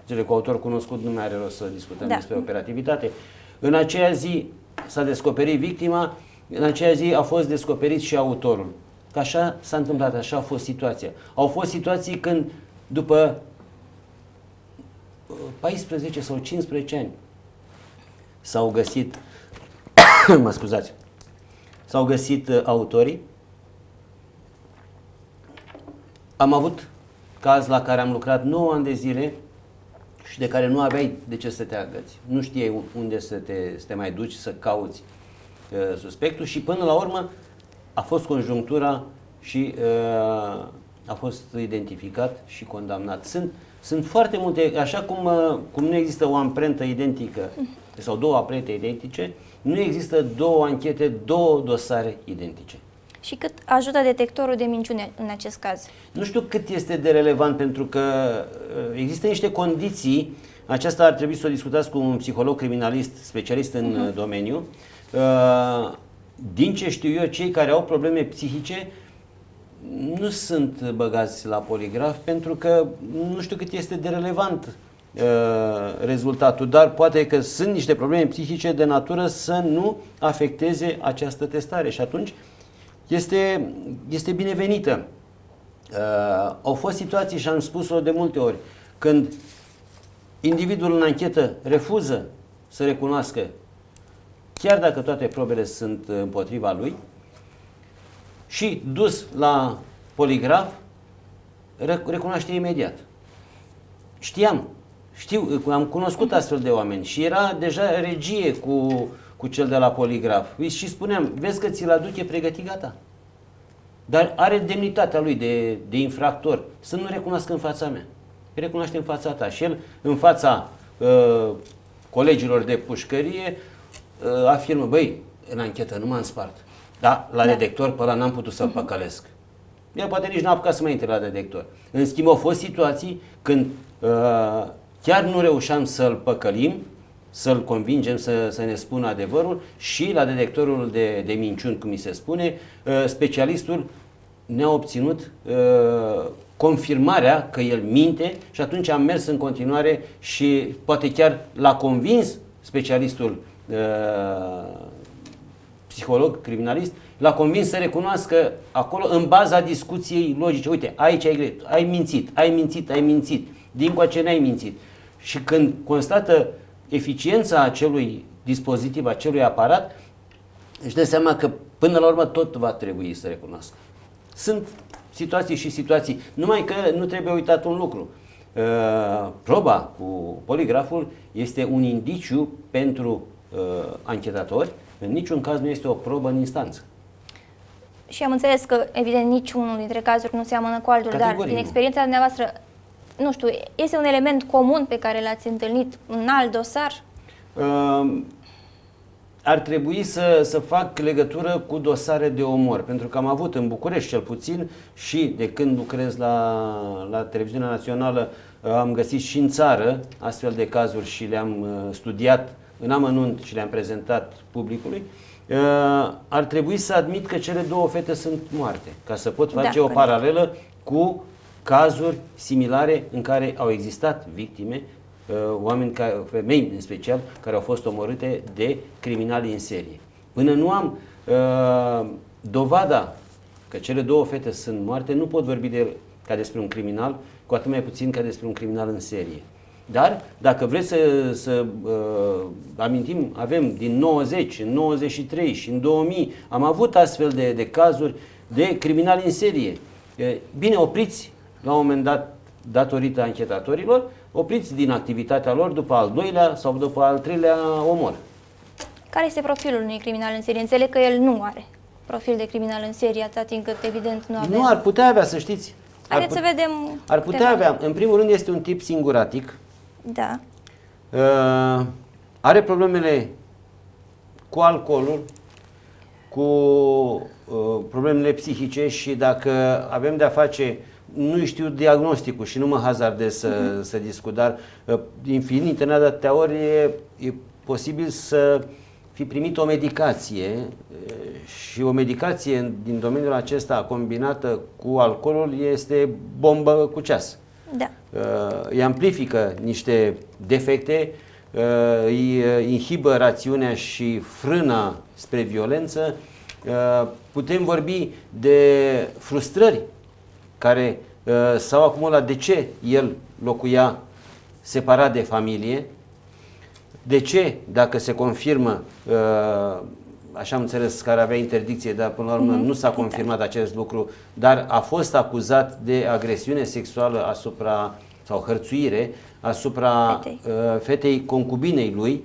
cele cu autor cunoscut nu mai are rost să discutăm da. despre operativitate, în aceea zi s-a descoperit victima, în aceea zi a fost descoperit și autorul. Că așa s-a întâmplat, așa a fost situația. Au fost situații când, după 14 sau 15 ani s-au găsit, (coughs) mă scuzați, s-au găsit uh, autorii. Am avut caz la care am lucrat 9 ani de zile și de care nu aveai de ce să te agăți. Nu știai unde să te, să te mai duci, să cauți uh, suspectul și până la urmă a fost conjunctura și uh, a fost identificat și condamnat. Sunt sunt foarte multe, așa cum, uh, cum nu există o amprentă identică sau două amprente identice, nu există două anchete, două dosare identice. Și cât ajută detectorul de minciune în acest caz? Nu știu cât este de relevant, pentru că uh, există niște condiții, aceasta ar trebui să o discutați cu un psiholog criminalist specialist în uh-huh. domeniu. Uh, din ce știu eu, cei care au probleme psihice nu sunt băgați la poligraf pentru că nu știu cât este de relevant uh, rezultatul, dar poate că sunt niște probleme psihice de natură să nu afecteze această testare și atunci este, este binevenită. Uh, au fost situații și am spus-o de multe ori, când individul în anchetă refuză să recunoască, chiar dacă toate probele sunt împotriva lui, și dus la poligraf, recunoaște imediat. Știam, știu, am cunoscut astfel de oameni și era deja regie cu, cu cel de la poligraf. Și spuneam, vezi că ți-l aduce pregătit gata. Dar are demnitatea lui de, de infractor să nu recunoască în fața mea. Recunoaște în fața ta. Și el, în fața uh, colegilor de pușcărie, uh, afirmă, băi, în anchetă nu m-am spart. Da, la da. detector pe ăla n-am putut să-l uh-huh. păcălesc. El poate nici n-a apucat să mai intre la detector. În schimb, au fost situații când uh, chiar nu reușeam să-l păcălim, să-l convingem să, să ne spună adevărul și la detectorul de, de minciuni, cum mi se spune, uh, specialistul ne-a obținut uh, confirmarea că el minte și atunci am mers în continuare și poate chiar l-a convins specialistul uh, psiholog, criminalist, l-a convins să recunoască acolo în baza discuției logice. Uite, aici ai greșit, ai mințit, ai mințit, ai mințit, din ce n-ai mințit. Și când constată eficiența acelui dispozitiv, acelui aparat, își dă seama că până la urmă tot va trebui să recunoască. Sunt situații și situații. Numai că nu trebuie uitat un lucru. Uh, proba cu poligraful este un indiciu pentru uh, anchetatori, în niciun caz nu este o probă în instanță. Și am înțeles că, evident, niciunul dintre cazuri nu seamănă cu altul, Categoric dar din nu. experiența dumneavoastră, nu știu, este un element comun pe care l-ați întâlnit în alt dosar? Uh, ar trebui să, să fac legătură cu dosare de omor, pentru că am avut în București cel puțin și de când lucrez la, la Televiziunea Națională uh, am găsit și în țară astfel de cazuri și le-am uh, studiat în amănunt și le-am prezentat publicului. Uh, ar trebui să admit că cele două fete sunt moarte, ca să pot Da, face o corect. paralelă cu cazuri similare în care au existat victime, uh, oameni, ca, femei în special, care au fost omorâte de criminali în serie. Până nu am uh, dovada că cele două fete sunt moarte, nu pot vorbi de el ca despre un criminal, cu atât mai puțin ca despre un criminal în serie. Dar, dacă vreți să, să uh, amintim, avem din 90, în 93 și în 2000, am avut astfel de, de cazuri de criminali în serie. E, Bine, opriți la un moment dat, datorită anchetatorilor, opriți din activitatea lor după al doilea sau după al treilea omor. Care este profilul unui criminal în serie? Înțeleg că el nu are profil de criminal în serie, atâta timp cât evident nu avem. Nu ar putea avea, să știți. Ar, Haideți să vedem ar putea câteva. avea. În primul rând este un tip singuratic, Da. Uh, are problemele cu alcoolul, cu uh, problemele psihice și dacă avem de-a face, nu știu diagnosticul și nu mă hazardez să, să discut, dar uh, din fiind internat de atâtea ori e, e posibil să fi primit o medicație uh, și o medicație din domeniul acesta combinată cu alcoolul este bombă cu ceas Da. uh, îi amplifică niște defecte, uh, îi uh, inhibă rațiunea și frâna spre violență. Uh, Putem vorbi de frustrări care uh, s-au acumulat. De ce el locuia separat de familie? De ce, dacă se confirmă, uh, așa am înțeles, care avea interdicție, dar până la urmă nu s-a confirmat acest lucru, dar a fost acuzat de agresiune sexuală asupra, sau hărțuire, asupra Fetei. uh, fetei concubinei lui.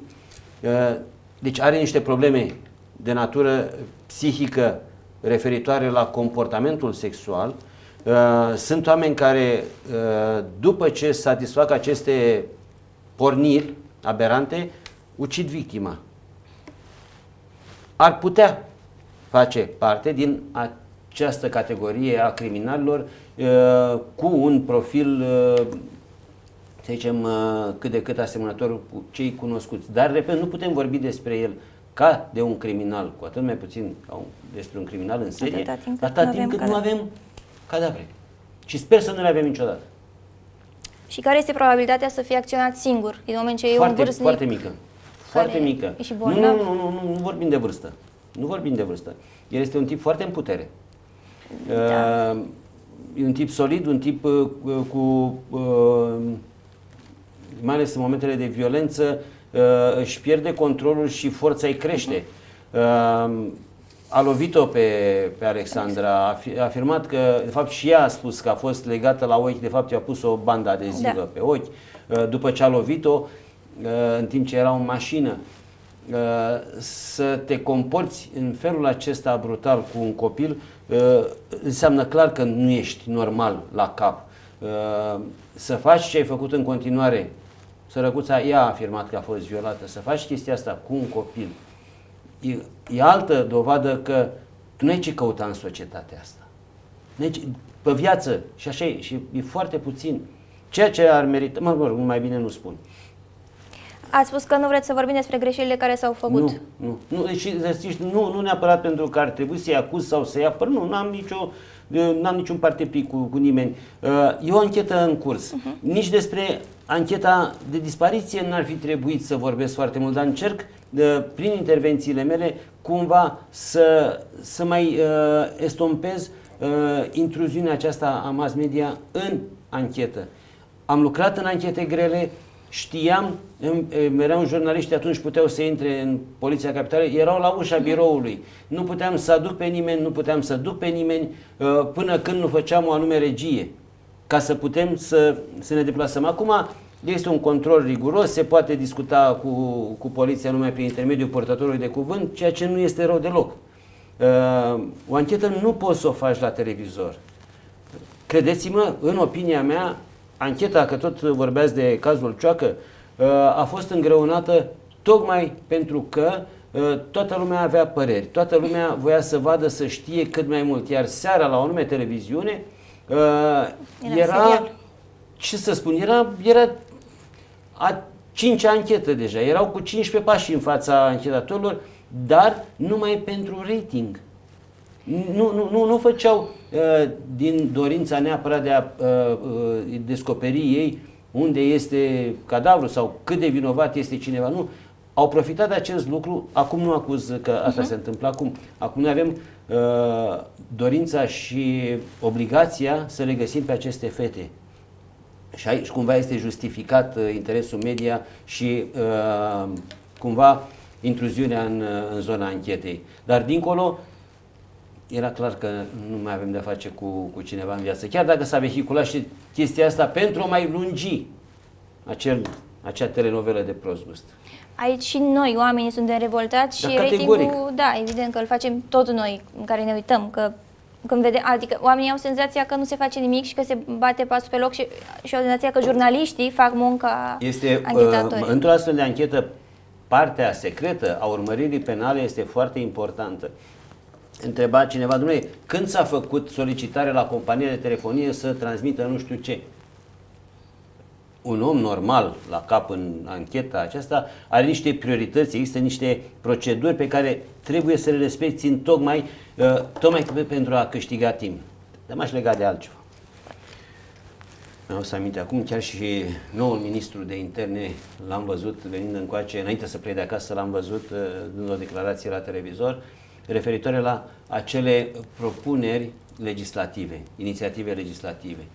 Uh, Deci are niște probleme de natură psihică referitoare la comportamentul sexual. Uh, Sunt oameni care, uh, după ce satisfac aceste porniri aberante, ucid victima. Ar putea face parte din această categorie a criminalilor uh, cu un profil, uh, să zicem, uh, cât de cât asemănător cu cei cunoscuți. Dar, repet, nu putem vorbi despre el ca de un criminal, cu atât mai puțin ca un, despre un criminal în serie, Atâta timp cât atâta nu timp avem cât nu cadavre. avem cadavre. Și sper să nu le avem niciodată. Și care este probabilitatea să fie acționat singur, din moment ce e un foarte, vârstnic? foarte mică. Foarte care mică. e și nu, bolnav? nu, nu, nu, nu, nu vorbim de vârstă. Nu vorbim de vârstă. El este un tip foarte în putere. Da. Uh, e un tip solid, un tip uh, cu, uh, mai ales în momentele de violență, uh, își pierde controlul și forța îi crește. Uh, a lovit-o pe, pe Alexandra, a, fi, a afirmat că, de fapt și ea a spus că a fost legată la ochi, de fapt i-a pus o bandă adezivă Da. pe ochi. Uh, După ce a lovit-o, uh, în timp ce era în mașină, uh, să te comporți în felul acesta brutal cu un copil uh, înseamnă clar că nu ești normal la cap. Uh, Să faci ce ai făcut în continuare, sărăcuța ea a afirmat că a fost violată, să faci chestia asta cu un copil, e, e altă dovadă că tu nu ai ce căuta în societatea asta. Deci, pe viață, și așa e, și e foarte puțin. Ceea ce ar merita, mă rog, mai bine nu spun. Ați spus că nu vreți să vorbim despre greșelile care s-au făcut. Nu, nu, nu, deci, să știți, nu, nu neapărat pentru că ar trebui să-i acuz sau să ia păr, nu, n-am nicio, n-am niciun partipii cu, cu nimeni. Uh, E o anchetă în curs. Mhm. Nici despre ancheta de dispariție n-ar fi trebuit să vorbesc foarte mult, dar încerc uh, prin intervențiile mele cumva să, să mai uh, estompez uh, intruziunea aceasta a mass media în anchetă. Am lucrat în anchete grele știam, erau jurnaliști atunci puteau să intre în Poliția Capitală, erau la ușa biroului. Nu puteam să aduc pe nimeni, nu puteam să duc pe nimeni uh, până când nu făceam o anume regie, ca să putem să, să ne deplasăm. Acum este un control riguros, se poate discuta cu, cu poliția numai prin intermediul portatorului de cuvânt, ceea ce nu este rău deloc. Uh, o anchetă nu poți să o faci la televizor. Credeți-mă, în opinia mea, ancheta, că tot vorbeați de cazul Cioacă, uh, a fost îngreunată tocmai pentru că uh, toată lumea avea păreri, toată lumea voia să vadă, să știe cât mai mult. Iar seara la o anume televiziune uh, era, era ce să spun, era, era a cincea anchetă deja, erau cu 15 pași în fața anchetatorilor, dar numai pentru rating. Nu, nu, nu, nu făceau uh, din dorința neapărat de a uh, uh, descoperi ei unde este cadavru sau cât de vinovat este cineva. Nu. Au profitat de acest lucru. Acum nu acuz că asta uh-huh. se întâmplă acum. Acum noi avem uh, dorința și obligația să le găsim pe aceste fete. Și aici cumva este justificat uh, interesul media și uh, cumva intruziunea în, uh, în zona anchetei. Dar dincolo, era clar că nu mai avem de-a face cu, cu cineva în viață. Chiar dacă s-a vehiculat și chestia asta pentru a mai lungi acel, acea telenovelă de prost gust. Aici și noi, oamenii, suntem revoltați da, și ratingul, da, evident că îl facem tot noi, în care ne uităm, că când vede, adică oamenii au senzația că nu se face nimic și că se bate pasul pe loc și, și au senzația că jurnaliștii fac munca este, uh, Într-o astfel de anchetă, partea secretă a urmăririi penale este foarte importantă întreba cineva, domnule, când s-a făcut solicitare la compania de telefonie să transmită nu știu ce? Un om normal la cap în ancheta aceasta are niște priorități, există niște proceduri pe care trebuie să le respecti în tocmai, uh, tocmai pentru a câștiga timp. Dar m-aș lega de altceva. Mi-au să aminte acum, chiar și noul ministru de interne l-am văzut venind încoace, înainte să plec de acasă, l-am văzut uh, dând o declarație la televizor, referitoare la acele propuneri legislative, inițiative legislative.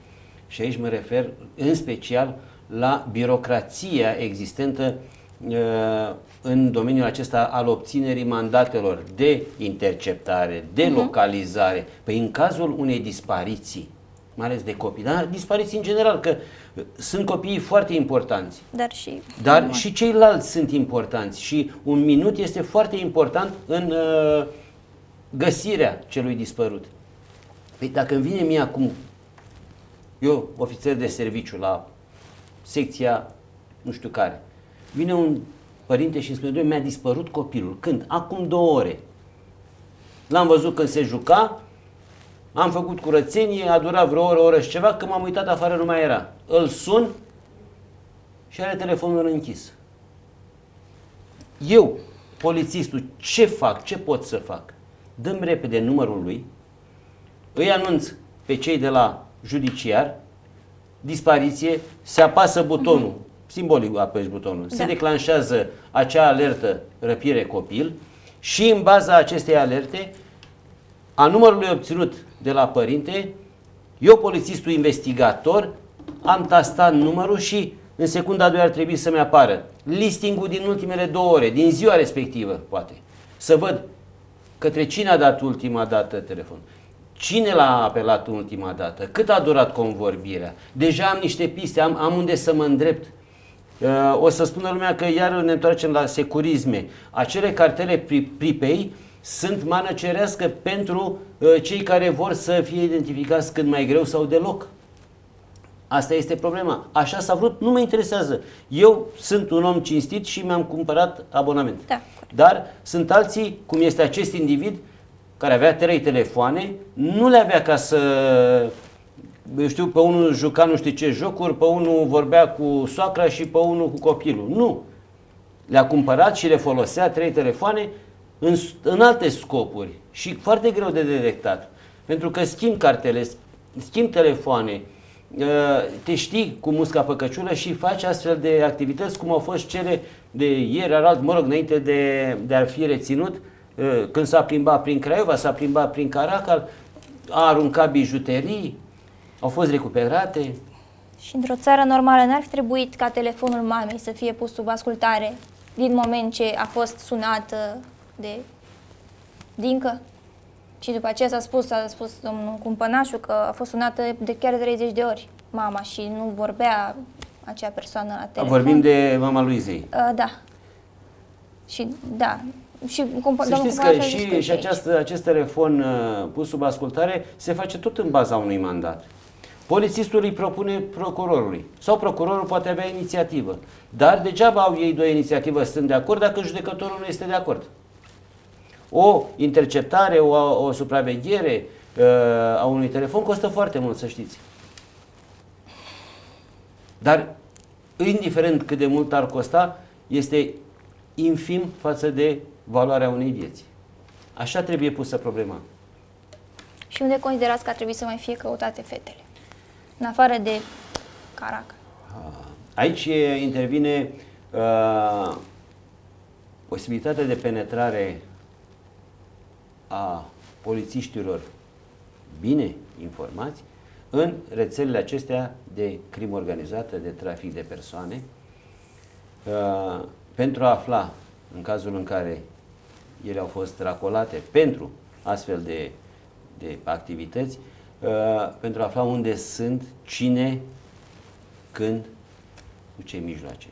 Și aici mă refer în special la birocrația existentă uh, în domeniul acesta al obținerii mandatelor de interceptare, de uh-huh. localizare. Păi în cazul unei dispariții, mai ales de copii, dar dispariții în general, că sunt copiii foarte importanți. Dar și... Dar și ceilalți sunt importanți și un minut este foarte important în uh, găsirea celui dispărut. Păi dacă îmi vine mie acum, eu, ofițer de serviciu la secția nu știu care, vine un părinte și îmi spune, mi-a dispărut copilul. Când? Acum două ore. L-am văzut când se juca, am făcut curățenie, a durat vreo oră, oră și ceva, când m-am uitat afară nu mai era. Îl sun și are telefonul închis. Eu, polițistul, ce fac? Ce pot să fac? Dăm repede numărul lui, îi anunț pe cei de la judiciar, dispariție, se apasă butonul, uh-huh. simbolic apeși butonul, da. se declanșează acea alertă răpire copil și în baza acestei alerte, a numărului obținut de la părinte, eu, polițistul investigator, am tastat numărul și în secunda a doua ar trebui să-mi apară listingul din ultimele două ore, din ziua respectivă, poate. Să văd către cine a dat ultima dată telefon. Cine l-a apelat ultima dată? Cât a durat convorbirea? Deja am niște piste, am, am unde să mă îndrept. Uh, o să spună lumea că iar ne întoarcem la securisme. Acele cartele pripei sunt mană cerească pentru uh, cei care vor să fie identificați cât mai greu sau deloc. Asta este problema. Așa s-a vrut, nu mă interesează. Eu sunt un om cinstit și mi-am cumpărat abonament. Da. Dar sunt alții, cum este acest individ, care avea trei telefoane, nu le avea ca să eu știu, pe unul juca nu știu ce jocuri, pe unul vorbea cu soacra și pe unul cu copilul. Nu. Le-a cumpărat și le folosea trei telefoane în, în alte scopuri și foarte greu de detectat. Pentru că schimb cartele, schimb telefoane, Uh, te știi cu musca pe căciulă și faci astfel de activități cum au fost cele de ieri, aralt, mă rog, înainte de, de a fi reținut, uh, când s-a plimbat prin Craiova, s-a plimbat prin Caracal, a aruncat bijuterii, au fost recuperate. Și într-o țară normală n-ar fi trebuit ca telefonul mamei să fie pus sub ascultare din moment ce a fost sunată de Dincă? Și după aceea s-a spus, a spus domnul Cumpănașu că a fost sunată de chiar 30 de ori mama și nu vorbea acea persoană la telefon. Vorbim de mama lui Zei. Uh, da. Și da. Și cum, Să știți că și, și această, acest telefon uh, pus sub ascultare se face tot în baza unui mandat. Polițistul îi propune procurorului sau procurorul poate avea inițiativă. Dar degeaba au ei două inițiativă stând de acord dacă judecătorul nu este de acord. O interceptare, o, o supraveghere uh, a unui telefon costă foarte mult, să știți. Dar, indiferent cât de mult ar costa, este infim față de valoarea unei vieți. Așa trebuie pusă problema. Și unde considerați că ar trebui să mai fie căutate fetele? În afară de Carac. Aici intervine uh, posibilitatea de penetrare a polițiștilor bine informați în rețelele acestea de crimă organizată, de trafic de persoane, uh, pentru a afla, în cazul în care ele au fost racolate pentru astfel de, de activități, uh, pentru a afla unde sunt, cine, când, cu ce mijloace.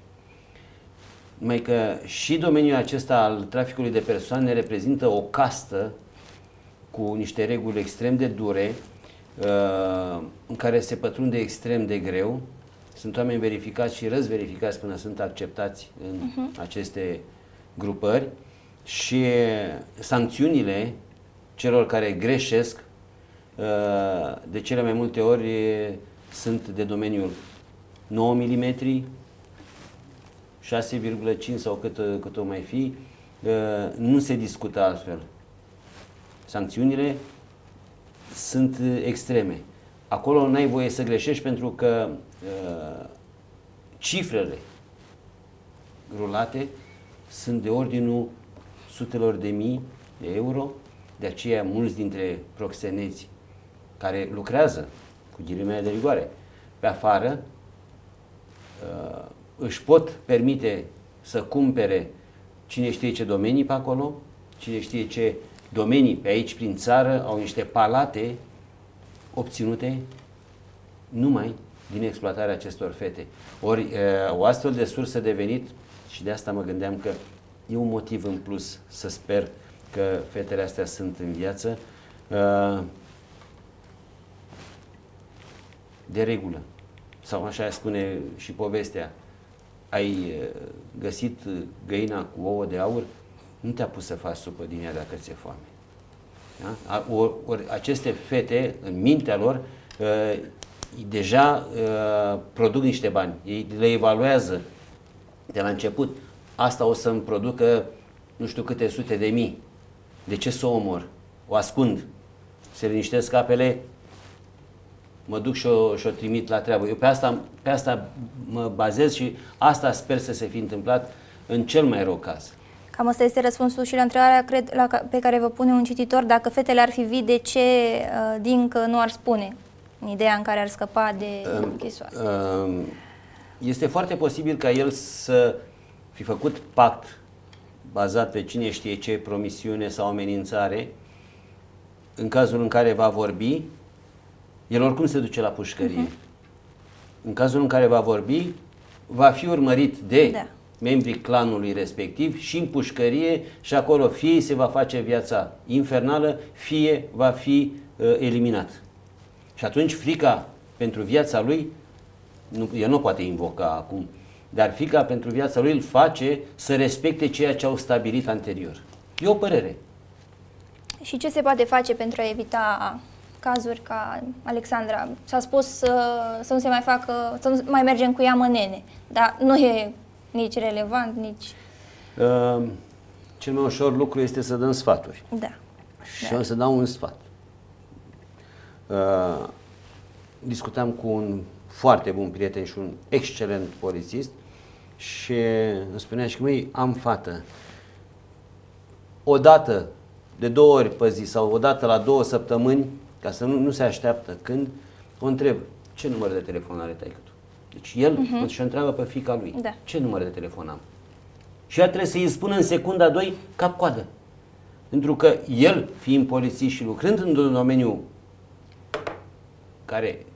Numai că și domeniul acesta al traficului de persoane reprezintă o castă cu niște reguli extrem de dure, uh, în care se pătrunde extrem de greu. Sunt oameni verificați și răzverificați până sunt acceptați în uh-huh. aceste grupări și sancțiunile celor care greșesc uh, de cele mai multe ori sunt de domeniul 9 mm, 6,5 sau cât, cât o mai fi, uh, nu se discută altfel. Sancțiunile sunt extreme. Acolo n-ai voie să greșești pentru că uh, cifrele rulate sunt de ordinul sutelor de mii de euro, de aceea mulți dintre proxeneți care lucrează cu ghilimele de rigoare pe afară uh, își pot permite să cumpere cine știe ce domenii pe acolo, cine știe ce domenii pe aici prin țară au niște palate obținute numai din exploatarea acestor fete. Ori o astfel de sursă de venit, și de asta mă gândeam că e un motiv în plus să sper că fetele astea sunt în viață, de regulă. Sau așa spune și povestea, ai găsit găina cu ouă de aur, nu te-a pus să faci supă din ea dacă ți-e foame. Da? Or, or, aceste fete, în mintea lor, uh, deja uh, produc niște bani. Ei le evaluează de la început. Asta o să-mi producă nu știu câte sute de mii. De ce să o omor? O ascund. Se liniștesc apele, mă duc și o, și o trimit la treabă. Eu pe asta, pe asta mă bazez și asta sper să se fi întâmplat în cel mai rău caz. Cam asta este răspunsul și la întrebarea cred, la, pe care vă pune un cititor. Dacă fetele ar fi vii, de ce uh, Dincă nu ar spune? În ideea în care ar scăpa de uh, închisoare. Uh, este foarte posibil ca el să fi făcut pact bazat pe cine știe ce promisiune sau amenințare, în cazul în care va vorbi, el oricum se duce la pușcărie. Uh-huh. În cazul în care va vorbi, va fi urmărit de da membrii clanului respectiv și în pușcărie și acolo fie se va face viața infernală, fie va fi uh, eliminat. Și atunci frica pentru viața lui, nu, el nu poate invoca acum, dar frica pentru viața lui îl face să respecte ceea ce au stabilit anterior. E o părere. Și ce se poate face pentru a evita cazuri ca Alexandra? S-a spus să, să nu se mai facă, să nu mai mergem cu ea mănene, dar nu e nici relevant, nici... Uh, cel mai ușor lucru este să dăm sfaturi. Da. Și da. o să dau un sfat. Uh, discutam cu un foarte bun prieten și un excelent polițist și îmi spunea și că măi, am fată. O dată de două ori pe zi sau o dată la două săptămâni, ca să nu, nu se așteaptă când, o întreb, ce număr de telefon are taică tu? Deci el uh-huh. și întreabă pe fica lui, Da. ce număr de telefon am? Și ea trebuie să îi spună în secunda 2 cap-coadă. Pentru că el, fiind polițist și lucrând în domeniu care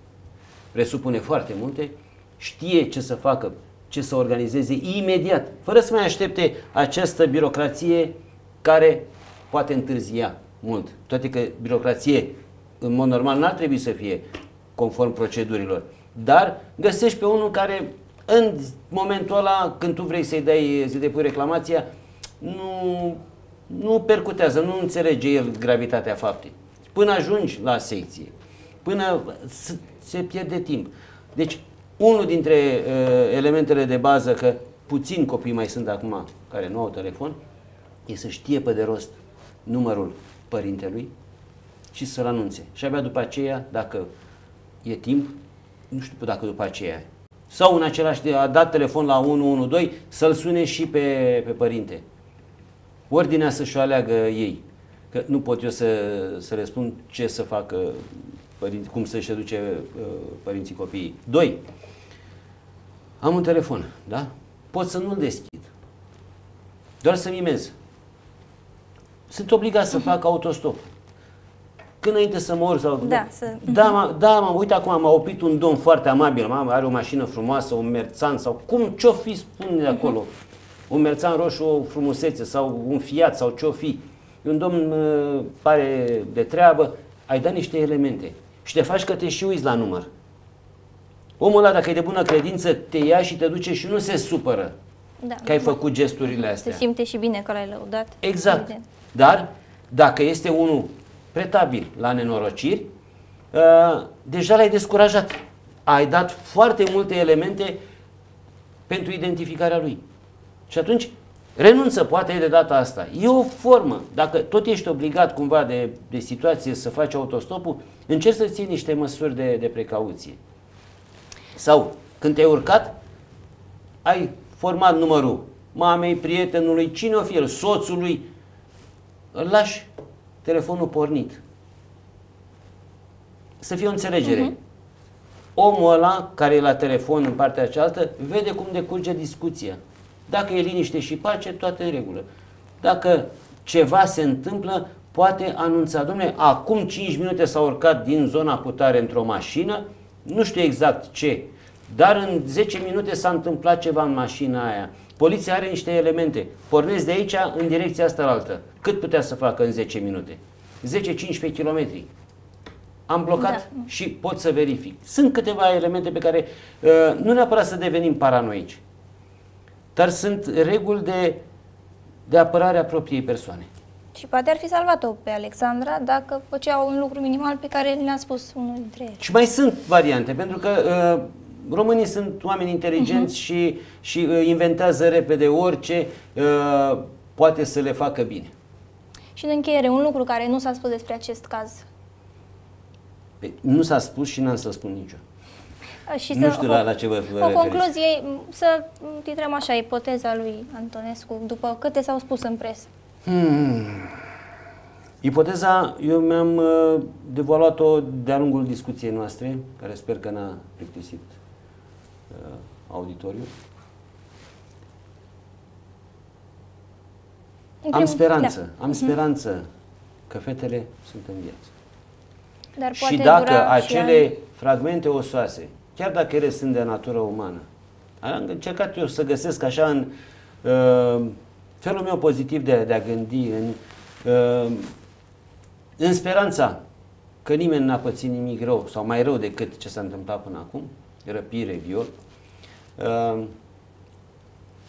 presupune foarte multe, știe ce să facă, ce să organizeze imediat, fără să mai aștepte această birocrație care poate întârzia mult. Toate că birocrație, în mod normal, n-ar trebui să fie conform procedurilor. Dar găsești pe unul care în momentul ăla, când tu vrei să-i dai, să depui reclamația, nu, nu percutează, nu înțelege el gravitatea faptei. Până ajungi la secție, până s- se pierde timp. Deci, unul dintre uh, elementele de bază, că puțini copii mai sunt acum care nu au telefon, e să știe pe de rost numărul părintelui și să-l anunțe. Și abia după aceea, dacă e timp, nu știu dacă după aceea, sau în același de a dat telefon la 112 să-l sune și pe, pe părinte. Ordinea să-și o aleagă ei. Că nu pot eu să, să le spun ce să facă părinți, cum să-și educe uh, părinții copiii. Doi, am un telefon, da? Pot să nu-l deschid. Doar să mimez. Sunt obligat să fac autostop. Când înainte să mor sau... Da, să- Da, ma, da, mă, uite acum m-a oprit un domn foarte amabil, mă, are o mașină frumoasă, un merțan sau cum, ce-o fi spune de acolo? Un merțan roșu, o frumusețe sau un fiat sau ce-o fi. Un domn uh, pare de treabă, ai dat niște elemente și te faci că te și uiți la număr. Omul ăla, dacă e de bună credință, te ia și te duce și nu se supără Da. că ai făcut gesturile Se astea. simte și bine că l-ai lăudat. Exact. Evident. Dar dacă este unul pretabil la nenorociri, uh, deja l-ai descurajat. Ai dat foarte multe elemente pentru identificarea lui. Și atunci renunță poate de data asta. E o formă. Dacă tot ești obligat cumva de, de situație să faci autostopul, încerci să ții niște măsuri de, de precauție. Sau când te-ai urcat, ai format numărul mamei, prietenului, cine o fi el, soțului, îl lași telefonul pornit. Să fie o înțelegere. Omul ăla care e la telefon în partea cealaltă vede cum decurge discuția. Dacă e liniște și pace, toate în regulă. Dacă ceva se întâmplă, poate anunța, domnule, acum 5 minute s-a urcat din zona putare într-o mașină, nu știu exact ce, dar în 10 minute s-a întâmplat ceva în mașina aia. Poliția are niște elemente. Pornesc de aici în direcția asta la altă. Cât putea să facă în 10 minute? 10-15 kilometri. Am blocat Da. și pot să verific. Sunt câteva elemente pe care uh, nu neapărat să devenim paranoici, dar sunt reguli de, de apărare a propriei persoane. Și poate ar fi salvat-o pe Alexandra dacă făcea un lucru minimal pe care le-a spus unul dintre ei. Și mai sunt variante, pentru că uh, românii sunt oameni inteligenți uh-huh. și, și uh, inventează repede orice uh, poate să le facă bine. Și în încheiere, un lucru care nu s-a spus despre acest caz. Păi, Nu s-a spus și n-am să spun nicio. Și Nu știu la- la ce vă- vă O referiți. concluzie, să titrăm așa ipoteza lui Antonescu, după câte s-au spus în presă. Ipoteza, eu mi-am uh, devaluat-o de-a lungul discuției noastre, care sper că n-a plictisit uh, auditoriul. În Am primul- speranță, Da. am speranță că fetele sunt în viață. Dar poate Și dacă dura acele și ani. fragmente osoase, chiar dacă ele sunt de natură umană, am încercat eu să găsesc așa în uh, felul meu pozitiv de, de a gândi, în, uh, în speranța că nimeni n-a pățit nimic rău sau mai rău decât ce s-a întâmplat până acum, răpire, viol, uh,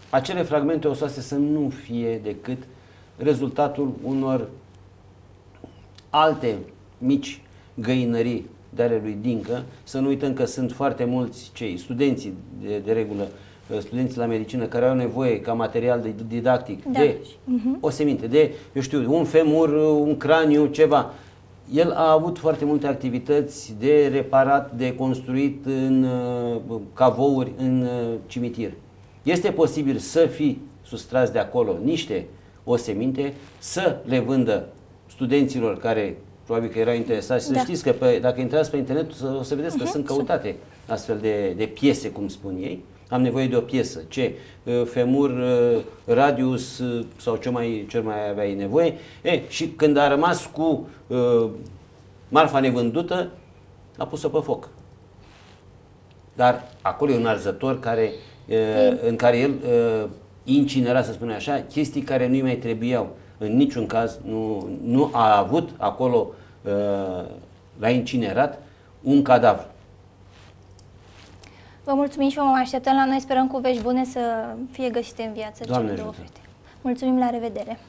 acele fragmente osoase să nu fie decât rezultatul unor alte mici găinării de ale lui Dincă. Să nu uităm că sunt foarte mulți cei, studenții de, de regulă, uh, studenții la medicină care au nevoie ca material de, didactic Da. de o seminte, de, eu știu, un femur, un craniu, ceva. El a avut foarte multe activități de reparat, de construit în uh, cavouri, în uh, cimitir. Este posibil să fi sustras de acolo niște oseminte, să le vândă studenților care probabil că erau interesați. Să Da. știți că pe, dacă intrați pe internet o să, o să vedeți că Mhm, sunt căutate astfel de, de piese, cum spun ei. Am nevoie de o piesă. Ce? Uh, Femur, uh, radius uh, sau ce mai, ce mai aveai nevoie. E, și când a rămas cu uh, marfa nevândută, a pus-o pe foc. Dar acolo e un arzător care, uh, în care el uh, incinera, să spunem așa, chestii care nu-i mai trebuiau. În niciun caz nu, nu a avut acolo, uh, la incinerat, un cadavru. Vă mulțumim și vă mai așteptăm la noi. Sperăm cu vești bune să fie găsite în viață Doamne cele două ajută. fete. Mulțumim, la revedere!